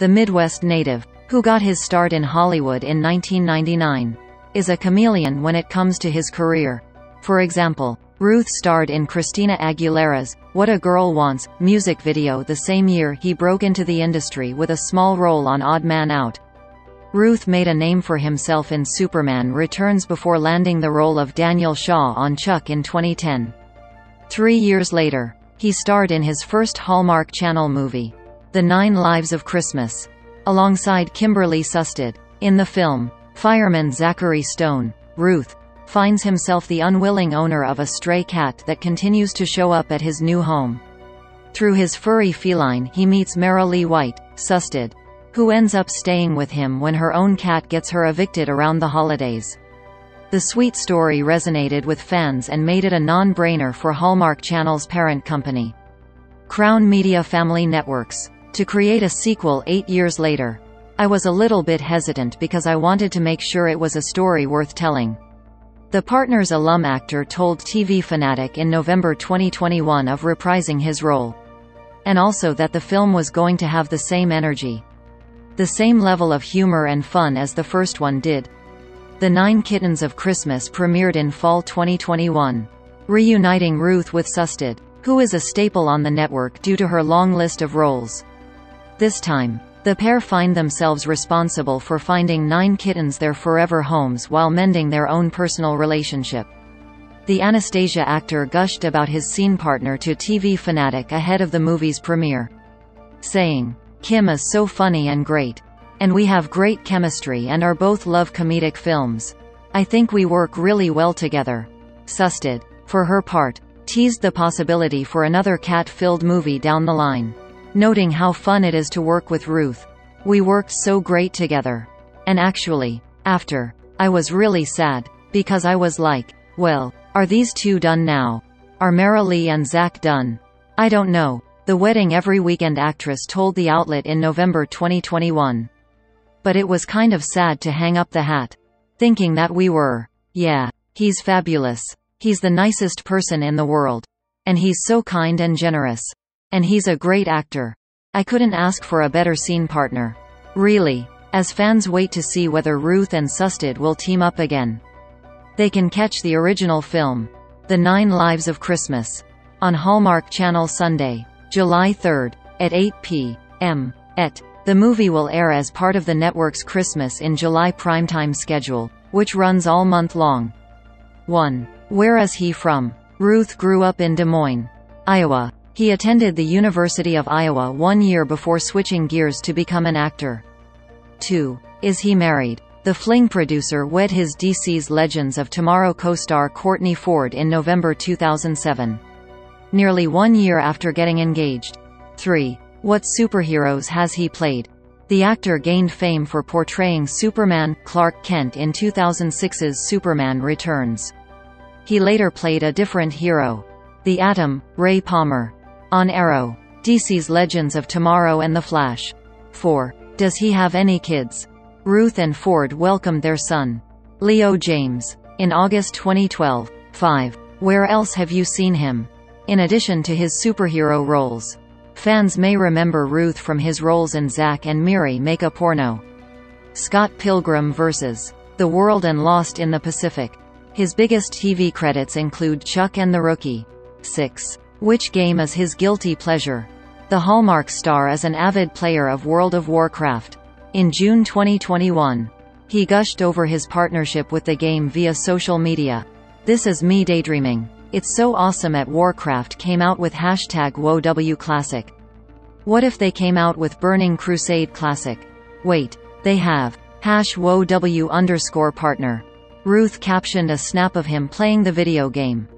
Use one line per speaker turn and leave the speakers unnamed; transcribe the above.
the Midwest native, who got his start in Hollywood in 1999, is a chameleon when it comes to his career. For example, Routh starred in Christina Aguilera's What a Girl Wants music video the same year he broke into the industry with a small role on Odd Man Out. Routh made a name for himself in Superman Returns before landing the role of Daniel Shaw on Chuck in 2010. Three years later, he starred in his first Hallmark Channel movie, The Nine Lives of Christmas, alongside Kimberley Sustad. In the film, fireman Zachary Stone, Routh, finds himself the unwilling owner of a stray cat that continues to show up at his new home. Through his furry feline he meets Marilee White, Sustad, who ends up staying with him when her own cat gets her evicted around the holidays. The sweet story resonated with fans and made it a non-brainer for Hallmark Channel's parent company. Crown Media Family Networks. To create a sequel eight years later. I was a little bit hesitant because I wanted to make sure it was a story worth telling. The Partners alum actor told TV Fanatic in November 2021 of reprising his role. And also that the film was going to have the same energy. The same level of humor and fun as the first one did. The Nine Kittens of Christmas premiered in fall 2021. Reuniting Routh with Sustad, who is a staple on the network due to her long list of roles. This time, the pair find themselves responsible for finding nine kittens their forever homes while mending their own personal relationship. The Anastasia actor gushed about his scene partner to TV Fanatic ahead of the movie's premiere. Saying, Kim is so funny and great. And we have great chemistry and are both love comedic films. I think we work really well together. Sustad, for her part, teased the possibility for another cat-filled movie down the line. Noting how fun it is to work with Routh. We worked so great together. And actually, after, I was really sad, because I was like, well, are these two done now? Are Marilee and Zach done? I don't know. The Wedding Every Weekend actress told the outlet in November 2021. But it was kind of sad to hang up the hat. Thinking that we were. Yeah. He's fabulous. He's the nicest person in the world. And he's so kind and generous. And he's a great actor. I couldn't ask for a better scene partner. Really. As fans wait to see whether Routh and Sustad will team up again. They can catch the original film, The Nine Lives of Christmas, on Hallmark Channel Sunday. July 3, at 8 p.m. at the movie will air as part of the network's Christmas in July primetime schedule, which runs all month long. 1. Where is he from? Routh grew up in Des Moines, Iowa. He attended the University of Iowa one year before switching gears to become an actor. 2. Is he married? The Fling producer wed his DC's Legends of Tomorrow co-star Courtney Ford in November 2007 nearly one year after getting engaged. 3. What superheroes has he played? The actor gained fame for portraying Superman, Clark Kent in 2006's Superman Returns. He later played a different hero. The Atom, Ray Palmer. On Arrow. DC's Legends of Tomorrow and The Flash. 4. Does he have any kids? Routh and Ford welcomed their son. Leo James. In August 2012. 5. Where else have you seen him? In addition to his superhero roles. Fans may remember Routh from his roles in Zack and Miri Make a Porno. Scott Pilgrim vs. The World and Lost in the Pacific. His biggest TV credits include Chuck and the Rookie. 6. Which game is his guilty pleasure? The Hallmark star is an avid player of World of Warcraft. In June 2021, he gushed over his partnership with the game via social media. This is me daydreaming. It's so awesome at Warcraft came out with hashtag WoW Classic. What if they came out with Burning Crusade Classic? Wait, they have. Hash WoW underscore partner. Routh captioned a snap of him playing the video game.